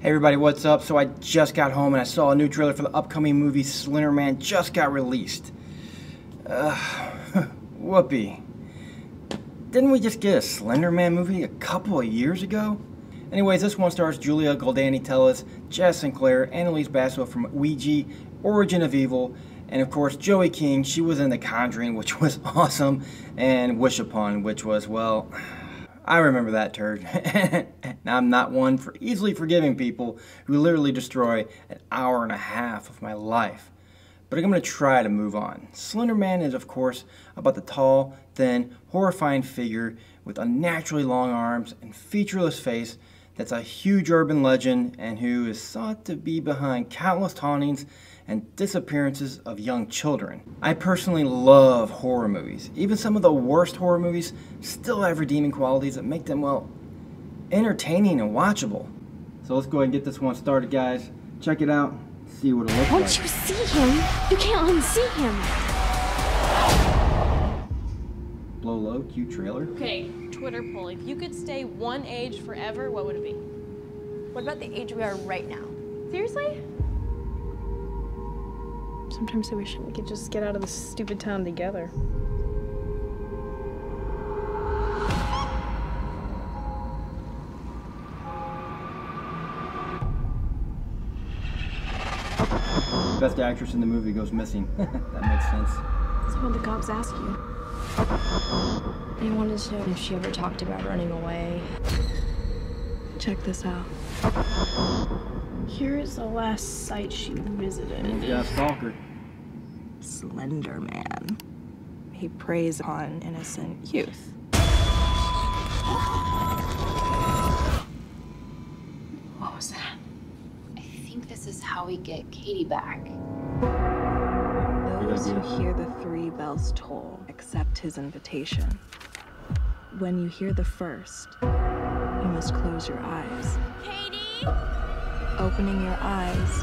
Hey everybody, what's up? So I just got home and I saw a new trailer for the upcoming movie Slender Man just got released. Uh, whoopee. Didn't we just get a Slender Man movie a couple of years ago? Anyways, this one stars Julia Goldani Telles, Jess Sinclair, Annalise Basso from Ouija, Origin of Evil, and of course Joey King. She was in The Conjuring, which was awesome, and Wish Upon, which was, well, I remember that turd. now, I'm not one for easily forgiving people who literally destroy an hour and a half of my life. But I'm going to try to move on. Slender Man is, of course, about the tall, thin, horrifying figure with unnaturally long arms and featureless face that's a huge urban legend and who is thought to be behind countless hauntings and disappearances of young children. I personally love horror movies. Even some of the worst horror movies still have redeeming qualities that make them, well, entertaining and watchable. So let's go ahead and get this one started, guys. Check it out, see what it looks Once like. Once you see him, you can't unsee him. Blow low, cute trailer. Okay, Twitter poll. If you could stay one age forever, what would it be? What about the age we are right now? Seriously? Sometimes I wish we could just get out of this stupid town together. Best actress in the movie goes missing. that makes sense. So what the cops ask you? They wanted to know if she ever talked about running away. Check this out. Here is the last site she visited. Yeah, stalker. Slender Man. He preys on innocent youth. What was that? I think this is how we get Katie back. Those who hear the three bells toll accept his invitation. When you hear the first, you must close your eyes. Katie! Opening your eyes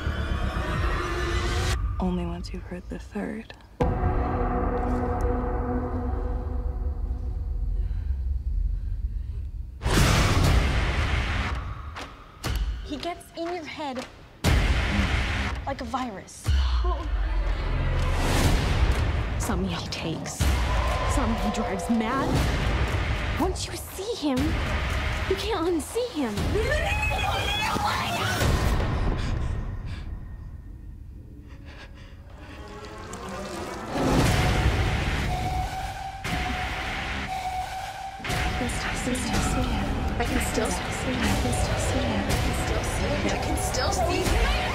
only once you've heard the third. He gets in your head like a virus. Some he takes, some he drives mad. Once you see him, you can't unsee him. I can still see him. I can still see him. I can still see him. I can still see him.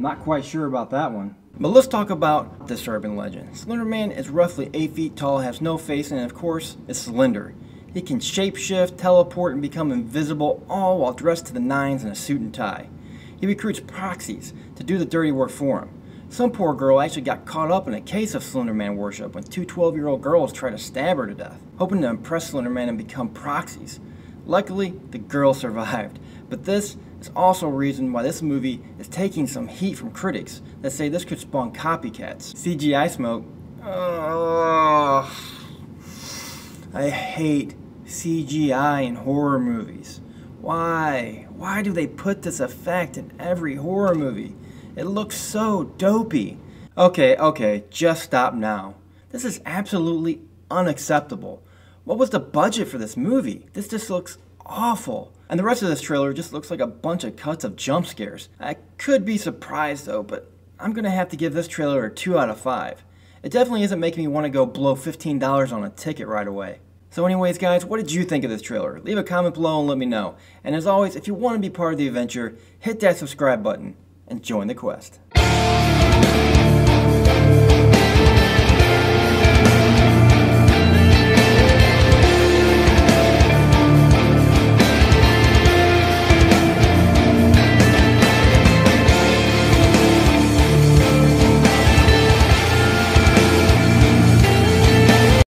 I'm not quite sure about that one. But let's talk about this urban legend. Slenderman is roughly 8 feet tall, has no face, and of course, is slender. He can shapeshift, teleport, and become invisible, all while dressed to the nines in a suit and tie. He recruits proxies to do the dirty work for him. Some poor girl actually got caught up in a case of Slenderman worship when two 12-year-old girls tried to stab her to death, hoping to impress Slenderman and become proxies. Luckily, the girl survived, but this is also a reason why this movie is taking some heat from critics that say this could spawn copycats. CGI smoke. I hate CGI in horror movies. Why? Why do they put this effect in every horror movie? It looks so dopey. Okay, okay, just stop now. This is absolutely unacceptable. What was the budget for this movie? This just looks awful. And the rest of this trailer just looks like a bunch of cuts of jump scares. I could be surprised though, but I'm gonna have to give this trailer a 2 out of 5. It definitely isn't making me want to go blow $15 on a ticket right away. So anyways guys, what did you think of this trailer? Leave a comment below and let me know. And as always, if you want to be part of the adventure, hit that subscribe button and join the quest.